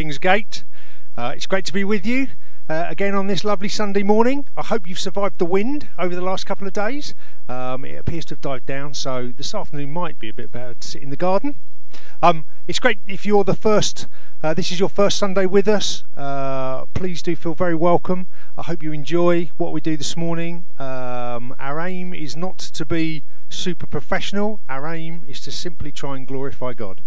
Kingsgate. Uh, it's great to be with you uh, again on this lovely Sunday morning. I hope you've survived the wind over the last couple of days. Um, it appears to have died down, so this afternoon might be a bit better to sit in the garden. Um, it's great if you're the first, uh, this is your first Sunday with us. Uh, please do feel very welcome. I hope you enjoy what we do this morning. Um, our aim is not to be super professional, our aim is to simply try and glorify God.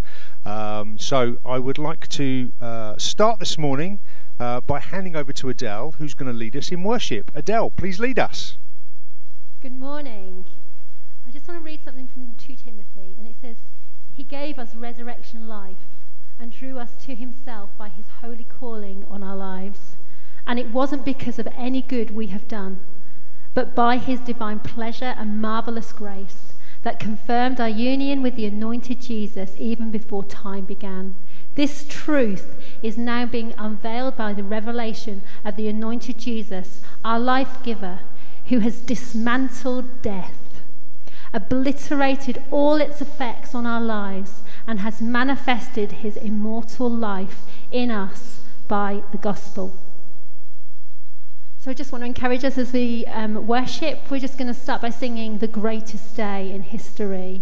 Um, so I would like to uh, start this morning uh, by handing over to Adele, who's going to lead us in worship. Adele, please lead us. Good morning. I just want to read something from 2 Timothy, and it says, He gave us resurrection life and drew us to Himself by His holy calling on our lives. And it wasn't because of any good we have done, but by His divine pleasure and marvelous grace that confirmed our union with the anointed Jesus even before time began. This truth is now being unveiled by the revelation of the anointed Jesus, our life giver, who has dismantled death, obliterated all its effects on our lives, and has manifested his immortal life in us by the gospel. So I just want to encourage us as we um, worship. We're just going to start by singing The Greatest Day in History.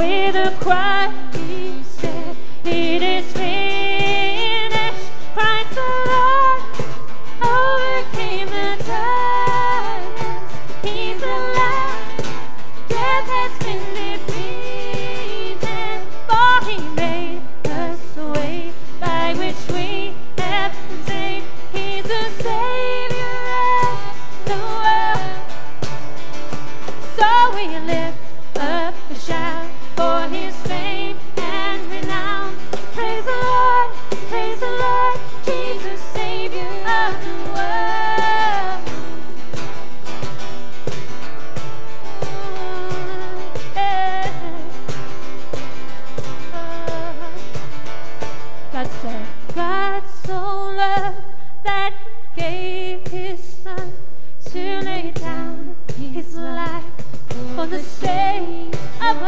with a cry, he said, It is finished.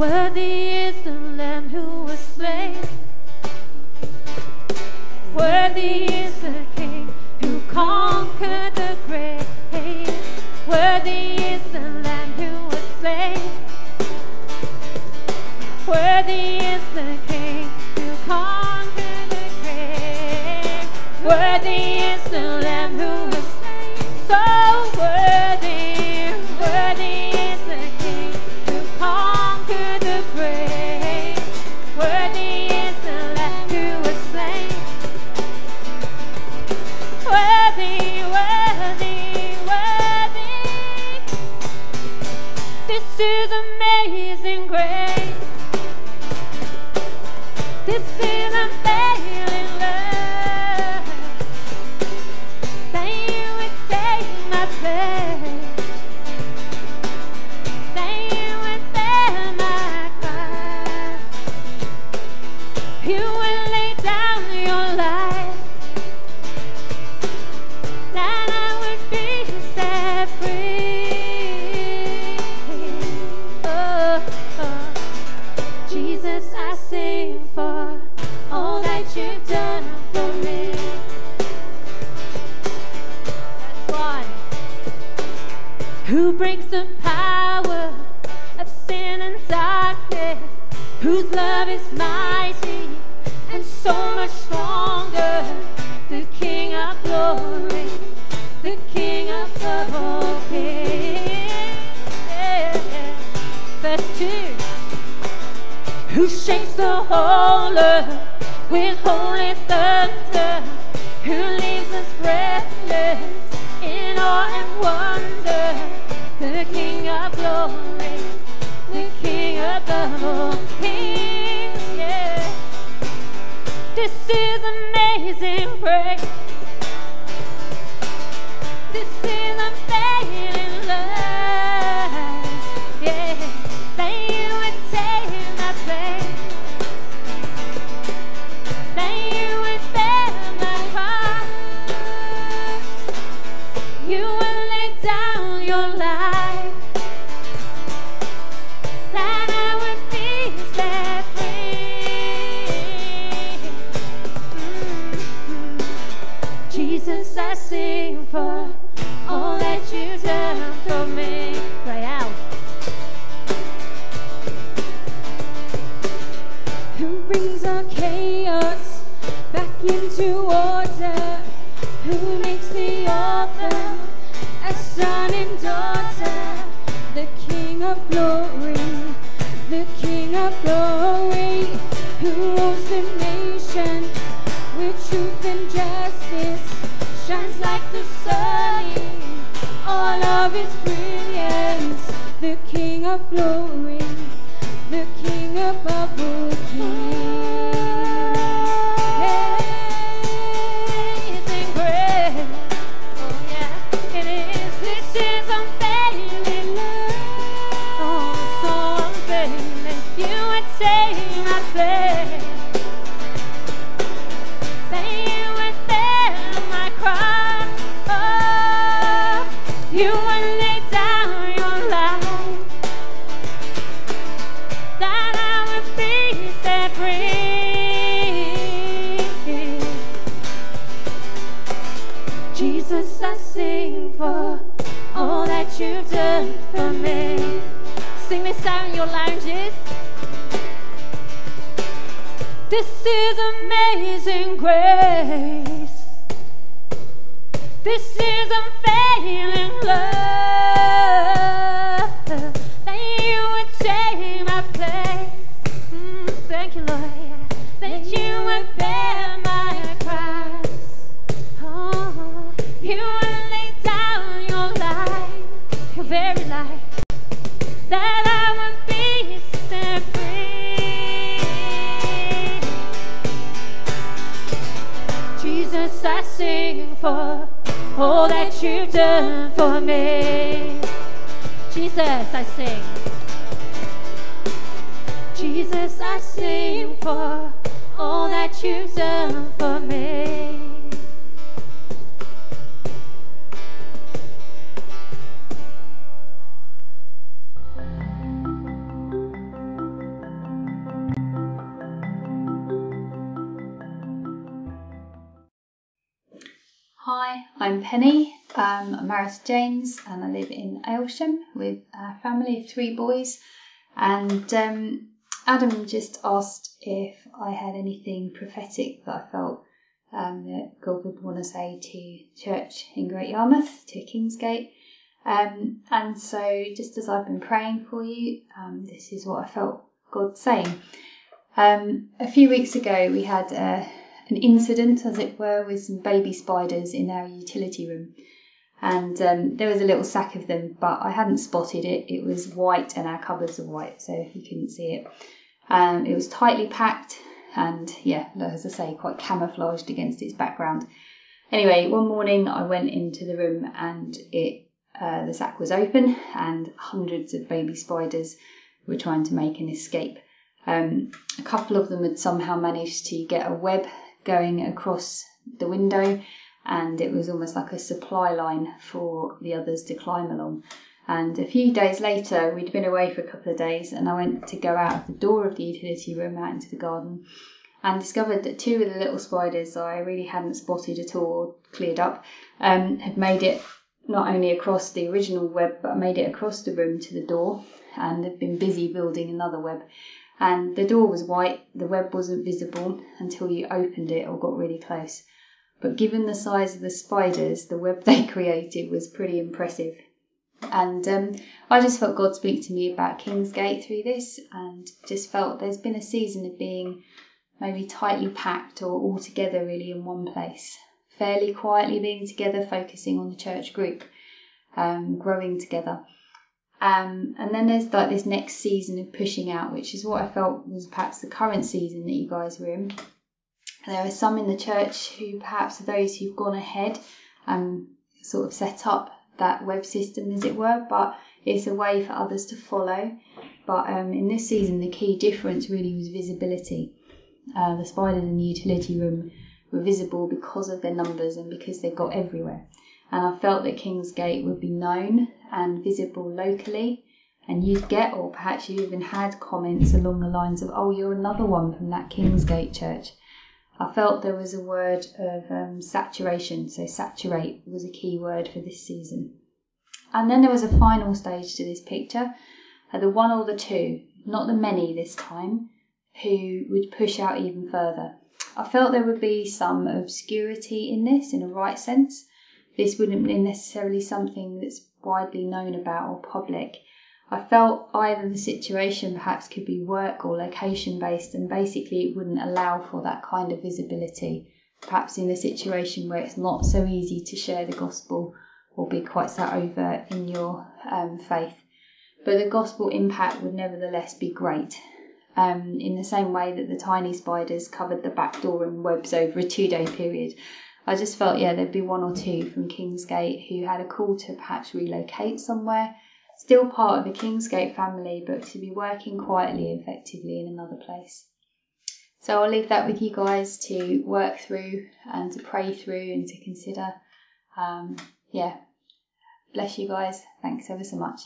Worthy is the Lamb who was slain. Worthy the King kings, yeah. This is amazing grace. King you've for me. Sing this out in your lounges. This is amazing grace. This is unfailing love. That you would take my place. You've done for me. Jesus, I sing. Jesus, I sing for all that you've done for me. Hi, I'm Penny. Um, I'm to James and I live in Aylsham with a family of three boys. And um, Adam just asked if I had anything prophetic that I felt um, that God would want to say to church in Great Yarmouth, to Kingsgate. Um, and so, just as I've been praying for you, um, this is what I felt God saying. Um, a few weeks ago, we had uh, an incident, as it were, with some baby spiders in our utility room. And um, there was a little sack of them, but I hadn't spotted it. It was white, and our cupboards are white, so you couldn't see it. Um, it was tightly packed, and yeah, as I say, quite camouflaged against its background. Anyway, one morning I went into the room, and it uh, the sack was open, and hundreds of baby spiders were trying to make an escape. Um, a couple of them had somehow managed to get a web going across the window and it was almost like a supply line for the others to climb along. And a few days later, we'd been away for a couple of days, and I went to go out of the door of the utility room out into the garden and discovered that two of the little spiders I really hadn't spotted at all cleared up um, had made it not only across the original web but made it across the room to the door and had been busy building another web. And the door was white, the web wasn't visible until you opened it or got really close. But given the size of the spiders, the web they created was pretty impressive. And um, I just felt God speak to me about Kingsgate through this, and just felt there's been a season of being maybe tightly packed or all together really in one place, fairly quietly being together, focusing on the church group, um, growing together. Um, and then there's like this next season of pushing out, which is what I felt was perhaps the current season that you guys were in. There are some in the church who perhaps are those who've gone ahead and sort of set up that web system, as it were, but it's a way for others to follow. But um, in this season, the key difference really was visibility. Uh, the spiders in the utility room were visible because of their numbers and because they got everywhere. And I felt that Kingsgate would be known and visible locally. And you'd get, or perhaps you even had comments along the lines of, oh, you're another one from that Kingsgate church. I felt there was a word of um, saturation, so saturate was a key word for this season. And then there was a final stage to this picture, uh, the one or the two, not the many this time, who would push out even further. I felt there would be some obscurity in this in a right sense. This wouldn't be necessarily something that's widely known about or public. I felt either the situation perhaps could be work or location based, and basically it wouldn't allow for that kind of visibility. Perhaps in a situation where it's not so easy to share the gospel or be quite so over in your um, faith. But the gospel impact would nevertheless be great. Um, in the same way that the tiny spiders covered the back door in webs over a two day period. I just felt, yeah, there'd be one or two from Kingsgate who had a call to perhaps relocate somewhere still part of the Kingsgate family, but to be working quietly effectively in another place. So I'll leave that with you guys to work through and to pray through and to consider. Um, yeah, bless you guys. Thanks ever so much.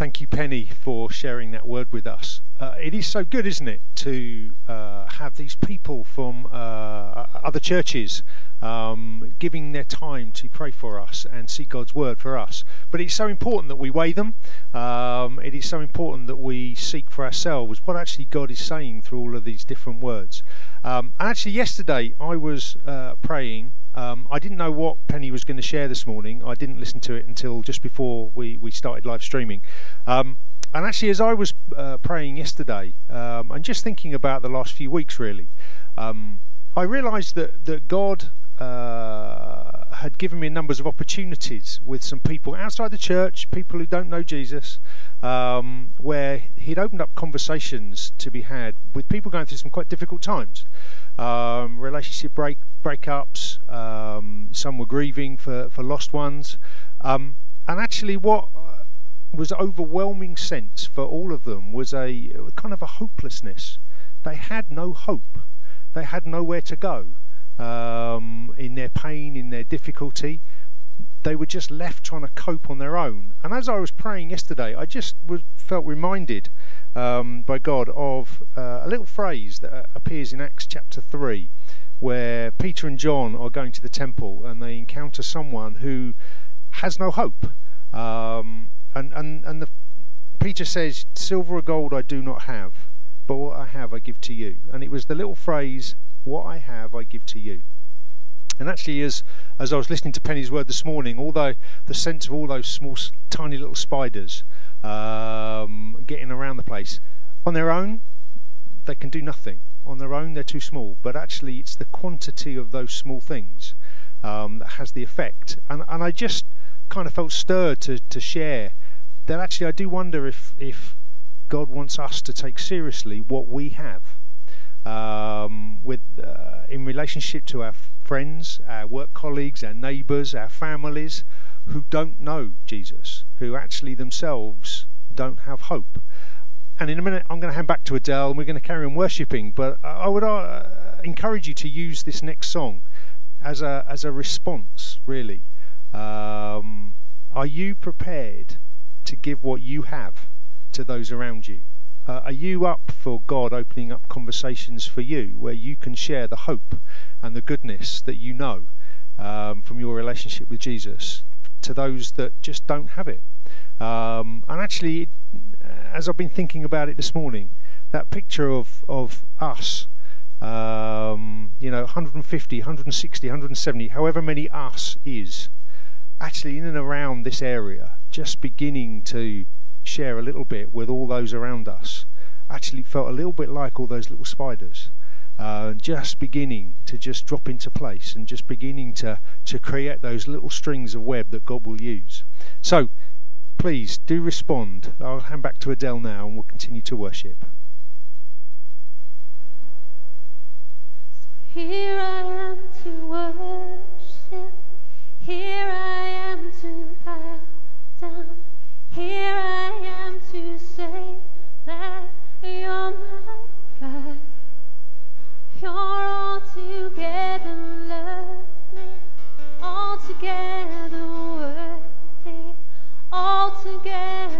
Thank you, Penny, for sharing that word with us. Uh, it is so good, isn't it, to uh, have these people from uh, other churches um, giving their time to pray for us and seek God's word for us. But it's so important that we weigh them. Um, it is so important that we seek for ourselves what actually God is saying through all of these different words. Um, and actually, yesterday I was uh, praying um, I didn't know what Penny was going to share this morning. I didn't listen to it until just before we, we started live streaming. Um, and actually, as I was uh, praying yesterday um, and just thinking about the last few weeks, really, um, I realised that, that God uh, had given me numbers of opportunities with some people outside the church, people who don't know Jesus, um, where he'd opened up conversations to be had with people going through some quite difficult times um, relationship break breakups. Um, some were grieving for, for lost ones, um, and actually, what uh, was overwhelming sense for all of them was a kind of a hopelessness. They had no hope. They had nowhere to go um, in their pain, in their difficulty. They were just left trying to cope on their own. And as I was praying yesterday, I just was, felt reminded um, by God of uh, a little phrase that uh, appears in Acts chapter 3, where Peter and John are going to the temple and they encounter someone who has no hope. Um, and, and, and the, Peter says, Silver or gold I do not have, but what I have I give to you. And it was the little phrase, What I have I give to you. And actually, as as I was listening to Penny's word this morning, although the sense of all those small, tiny little spiders um, getting around the place. On their own, they can do nothing. On their own, they're too small. But actually, it's the quantity of those small things um, that has the effect. And, and I just kind of felt stirred to, to share that actually I do wonder if, if God wants us to take seriously what we have um, in relationship to our friends, our work colleagues, our neighbours, our families who don't know Jesus, who actually themselves don't have hope. And in a minute, I'm going to hand back to Adele and we're going to carry on worshipping. But I would uh, encourage you to use this next song as a, as a response, really. Um, are you prepared to give what you have to those around you? Uh, are you up for God opening up conversations for you where you can share the hope and the goodness that you know um, from your relationship with Jesus to those that just don't have it? Um, and actually, as I've been thinking about it this morning, that picture of, of us, um, you know, 150, 160, 170, however many us is, actually in and around this area, just beginning to share a little bit with all those around us, actually felt a little bit like all those little spiders. Uh, just beginning to just drop into place and just beginning to, to create those little strings of web that God will use. So, please do respond. I'll hand back to Adele now and we'll continue to worship. Here I am to worship. Here I am to bow down. Here I am to say that you're my God. You're altogether lovely, altogether worthy, altogether wonderful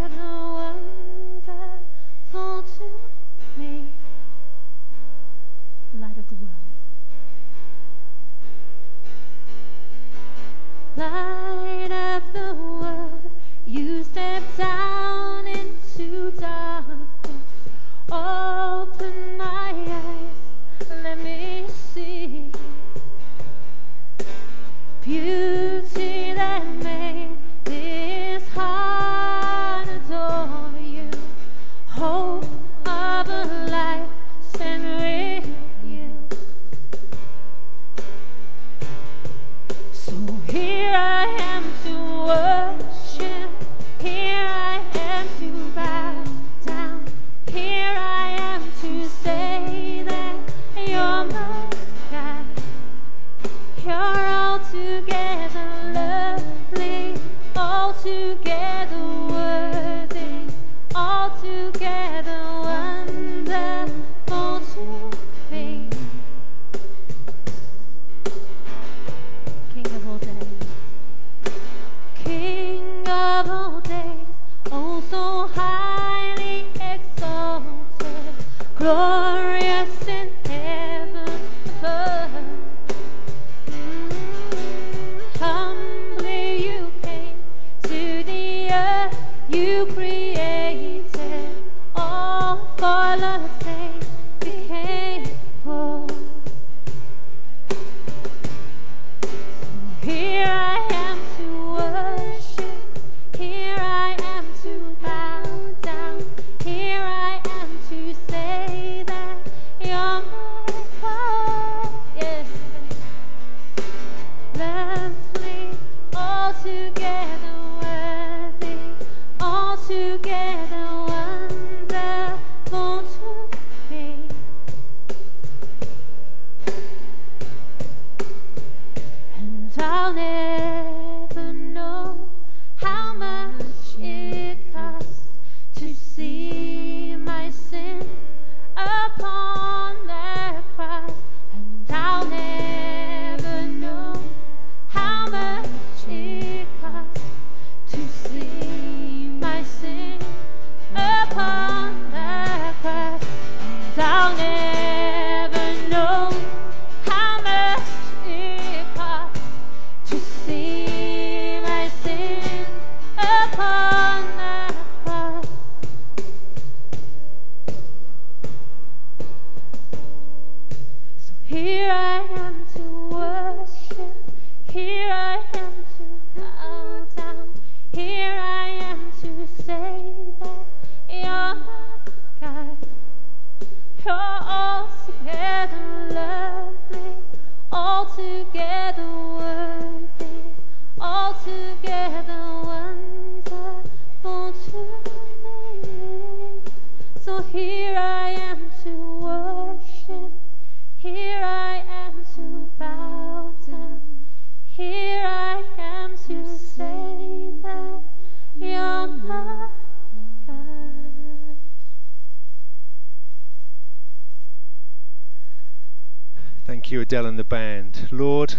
You, Adele and the band. Lord,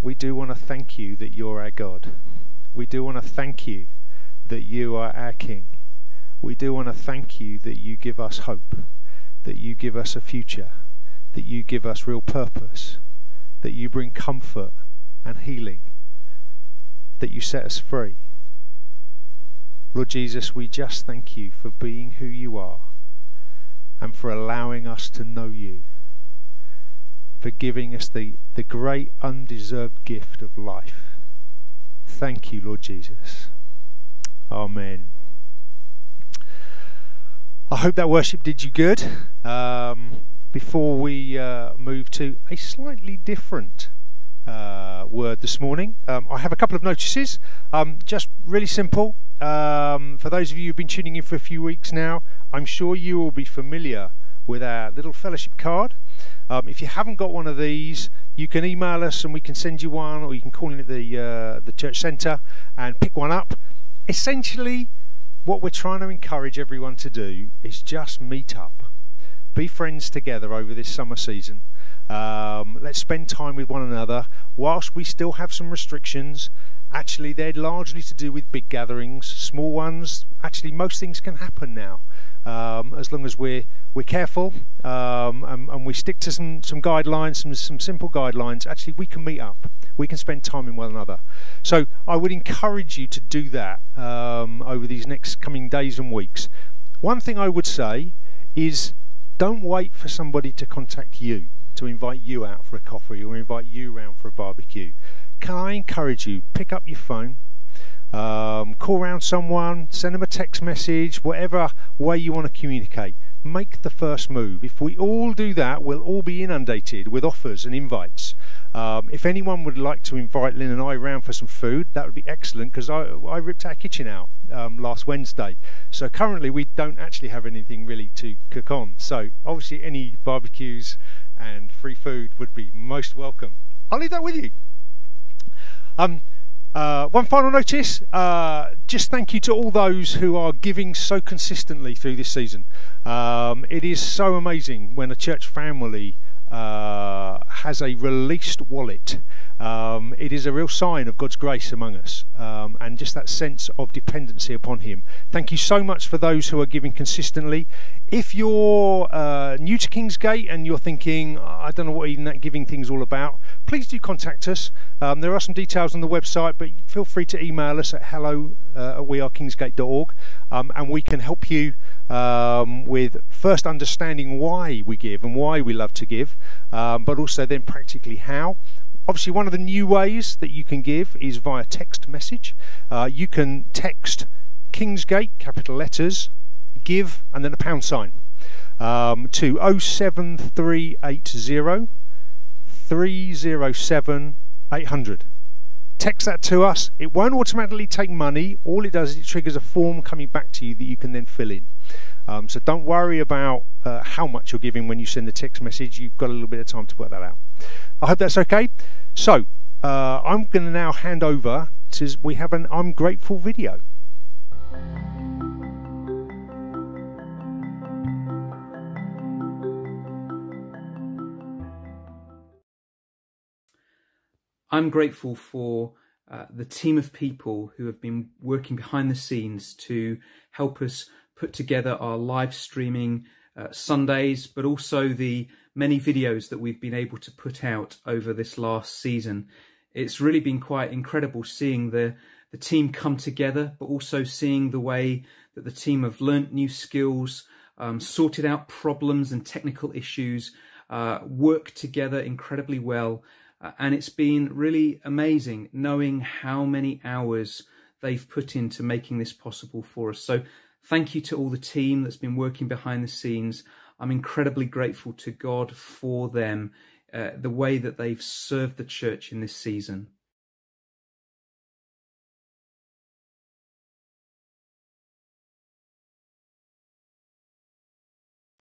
we do want to thank you that you're our God. We do want to thank you that you are our King. We do want to thank you that you give us hope, that you give us a future, that you give us real purpose, that you bring comfort and healing, that you set us free. Lord Jesus, we just thank you for being who you are and for allowing us to know you, for giving us the, the great undeserved gift of life. Thank you, Lord Jesus. Amen. I hope that worship did you good. Um, before we uh, move to a slightly different uh, word this morning, um, I have a couple of notices. Um, just really simple. Um, for those of you who've been tuning in for a few weeks now, I'm sure you will be familiar with our little fellowship card. Um, if you haven't got one of these, you can email us and we can send you one, or you can call in at the uh, the church centre and pick one up. Essentially, what we're trying to encourage everyone to do is just meet up, be friends together over this summer season. Um, let's spend time with one another whilst we still have some restrictions. Actually, they're largely to do with big gatherings, small ones. Actually, most things can happen now um, as long as we're we're careful um, and, and, we stick to some some guidelines, some some simple guidelines. Actually, we can meet up. We can spend time with one another. So I would encourage you to do that um, over these next coming days and weeks. One thing I would say is don't wait for somebody to contact you to invite you out for a coffee or invite you round for a barbecue. Can I encourage you? Pick up your phone, um, call around someone, send them a text message, whatever way you want to communicate. Make the first move. If we all do that, we'll all be inundated with offers and invites. Um, if anyone would like to invite Lynn and I round for some food, that would be excellent because I, I ripped our kitchen out um, last Wednesday. So currently we don't actually have anything really to cook on. So obviously any barbecues and free food would be most welcome. I'll leave that with you. Um, uh, one final notice uh, just thank you to all those who are giving so consistently through this season. Um, it is so amazing when a church family uh, has a released wallet. Um, it is a real sign of God's grace among us um, and just that sense of dependency upon Him. Thank you so much for those who are giving consistently. If you're uh, new to Kingsgate and you're thinking, I don't know what even that giving thing's all about, please do contact us. Um, there are some details on the website, but feel free to email us at hello uh, at wearekingsgate.org um, and we can help you um, with first understanding why we give and why we love to give, um, but also then practically how. Obviously, one of the new ways that you can give is via text message. Uh, you can text Kingsgate, capital letters, give, and then a pound sign um, to 07380 307 800 text that to us. It won't automatically take money. All it does is it triggers a form coming back to you that you can then fill in. Um, so don't worry about uh, how much you're giving when you send the text message. You've got a little bit of time to work that out. I hope that's okay. So uh, I'm going to now hand over to we have an I'm grateful video. I'm grateful for uh, the team of people who have been working behind the scenes to help us put together our live streaming uh, Sundays, but also the many videos that we've been able to put out over this last season. It's really been quite incredible seeing the, the team come together, but also seeing the way that the team have learnt new skills, um, sorted out problems and technical issues, uh, worked together incredibly well, uh, and it's been really amazing knowing how many hours they've put into making this possible for us. So thank you to all the team that's been working behind the scenes. I'm incredibly grateful to God for them. uh, the way that they've served the church in this season.